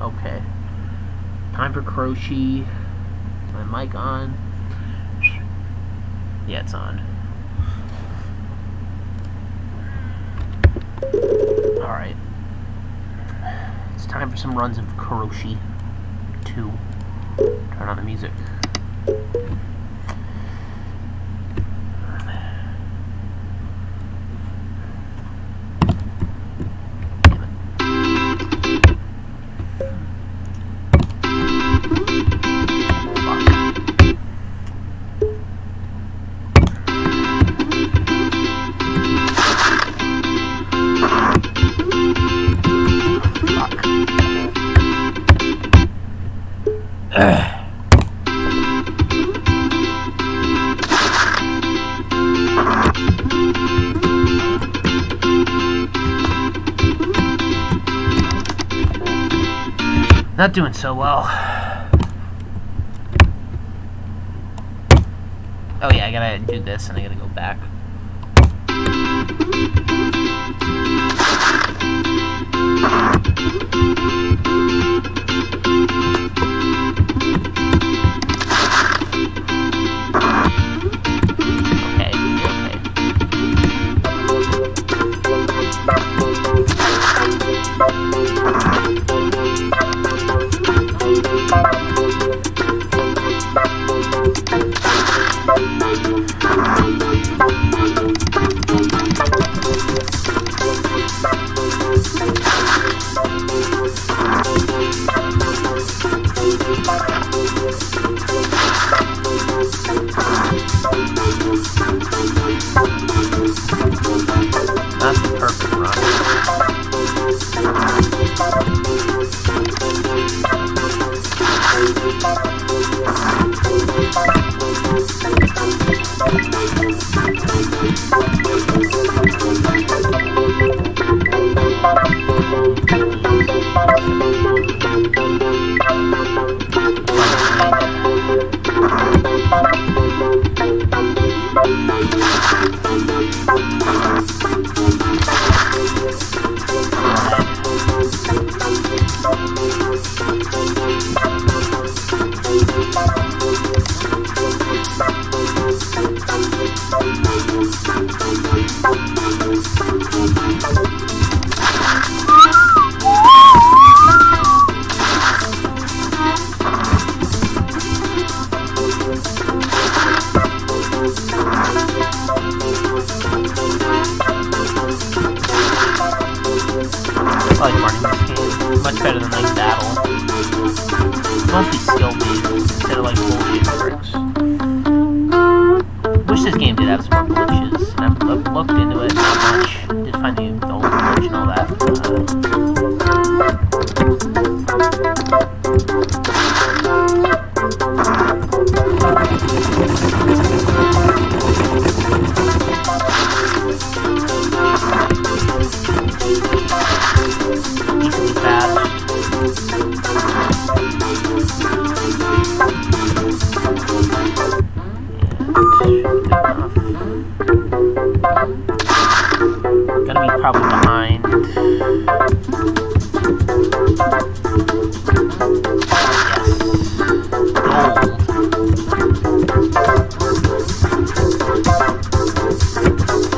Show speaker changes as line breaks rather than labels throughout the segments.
Okay. Time for Karoshi. My mic on. Yeah, it's on. Alright. It's time for some runs of Karoshi 2. Turn on the music. Not doing so well. Oh yeah, I gotta do this and I gotta go back.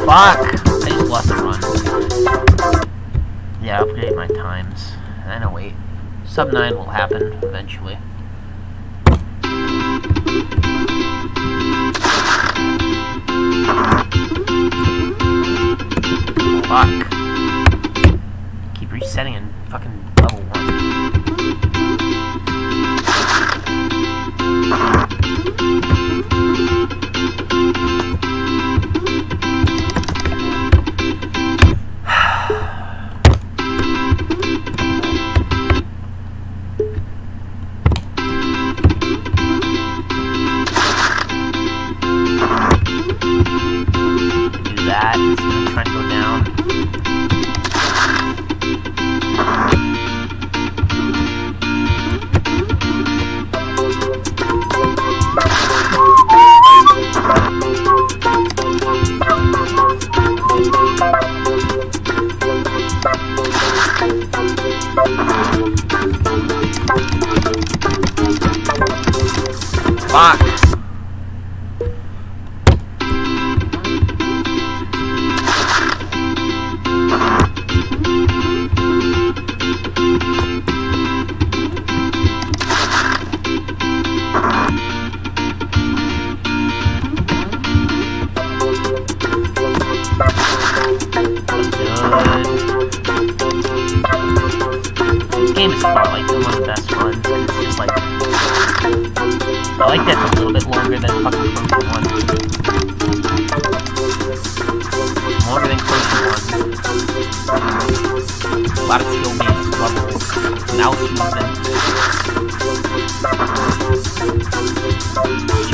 Fuck! I just lost the run. Yeah, upgrade my times. I know, wait. Sub 9 will happen eventually. You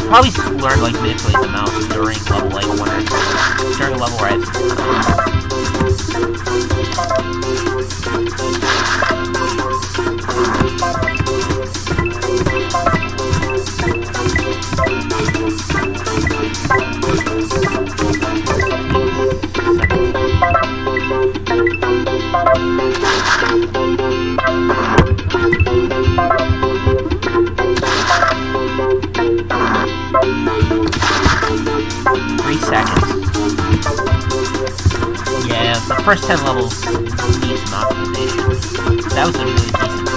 probably learn like manipulate the mouse during level like one or during a level where first 10 levels some optimization. That was a really decent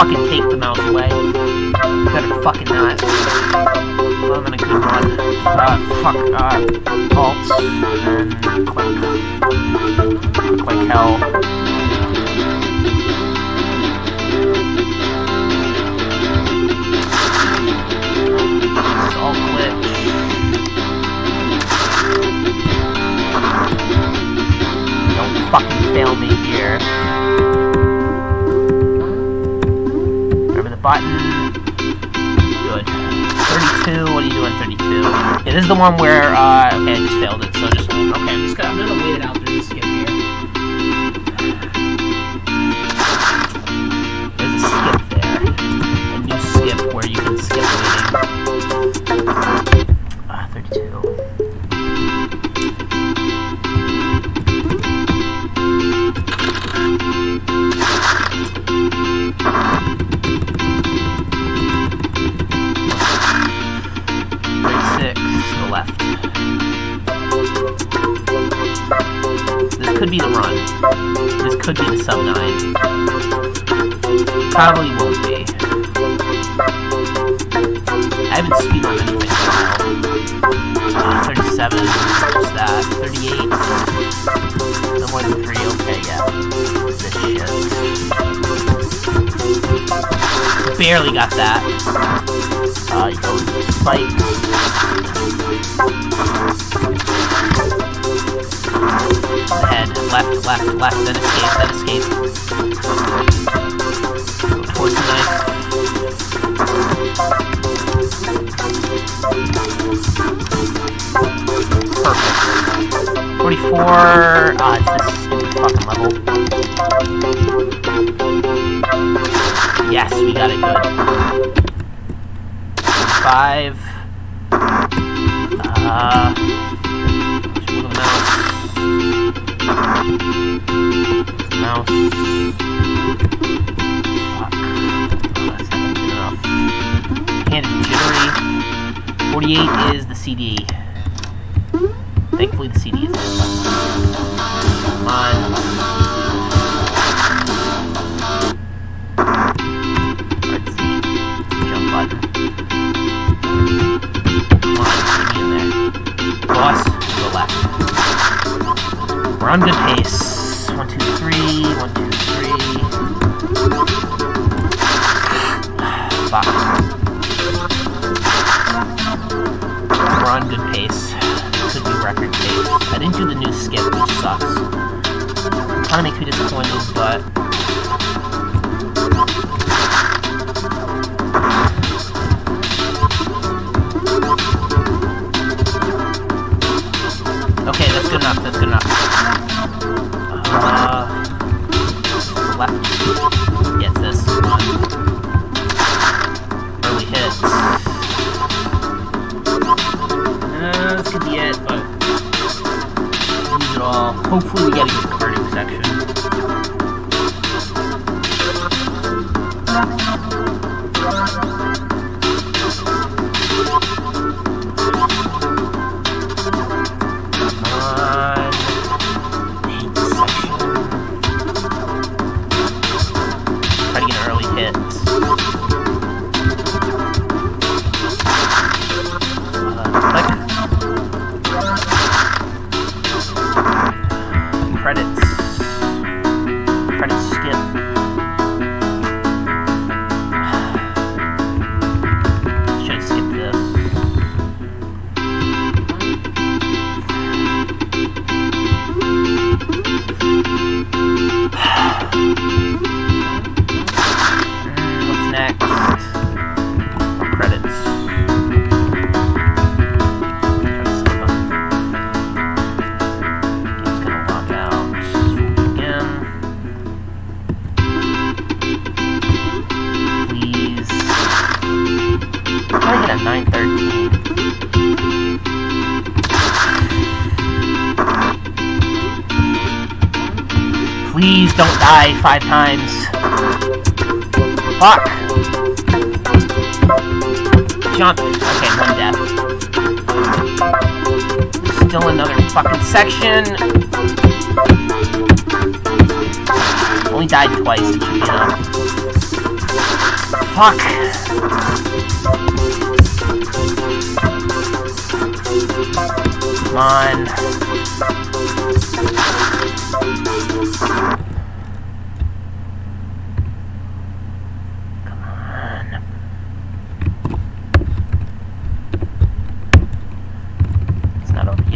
fucking take the mouse away. Better fucking not. I'm in a good run. Uh, fuck, uh, alt, and then click. Click like hell. It's all glitch. Don't fucking fail me here. Button. Good. 32, what are you doing 32? It is the one where, uh, okay, I just failed it, so just, okay, I'm just gonna, I'm gonna wait it out through probably will be. I haven't speed on anything. 37, what's that? 38. No more than 3, okay, yeah. This shit. Barely got that. Uh, you go spike. Head, left, left, left, then escape, then escape. 44, ah, it's this fucking level. Yes, we got it good. Five. Uh, move the mouse. Mouse. Fuck. That's not enough. Hand jittery. 48 is the CD. Thankfully the CD is there. Come on. We're on good pace. One, two, three. One, two, three. Fuck. We're on good pace. Skip, which sucks. Kinda makes me disappointed, but Hopefully we get a good cardio section. Next? Credits. Game's gonna out again. Please. I hit a 913. Please don't die five times. Fuck. Jump. Okay, one death. Still another fucking section. Only died twice, it. Fuck. Come on.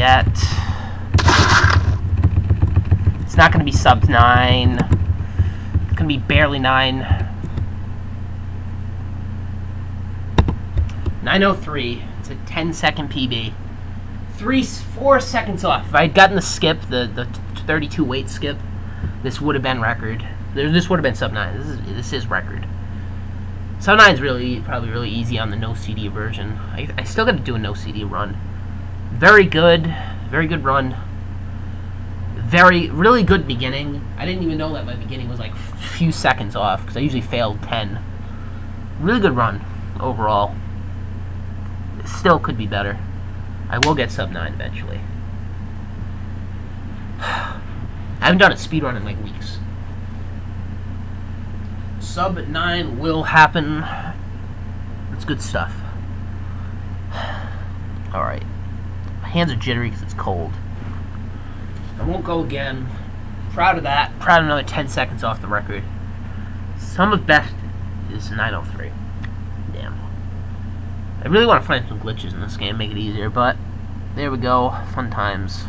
Yet. It's not gonna be sub 9. It's gonna be barely 9. 903. It's a 10 second PB. Three, four seconds off. If I had gotten the skip, the, the 32 wait skip, this would have been record. This would have been sub 9. This is, this is record. Sub 9 is really, probably really easy on the no CD version. I, I still gotta do a no CD run. Very good. Very good run. Very, really good beginning. I didn't even know that my beginning was like a few seconds off because I usually failed 10. Really good run overall. Still could be better. I will get sub 9 eventually. I haven't done a speed run in like weeks. Sub 9 will happen. It's good stuff. Alright hands are jittery because it's cold. I won't go again. Proud of that. Proud of another 10 seconds off the record. Sum of best is 903. Damn. I really want to find some glitches in this game, make it easier, but there we go. Fun times.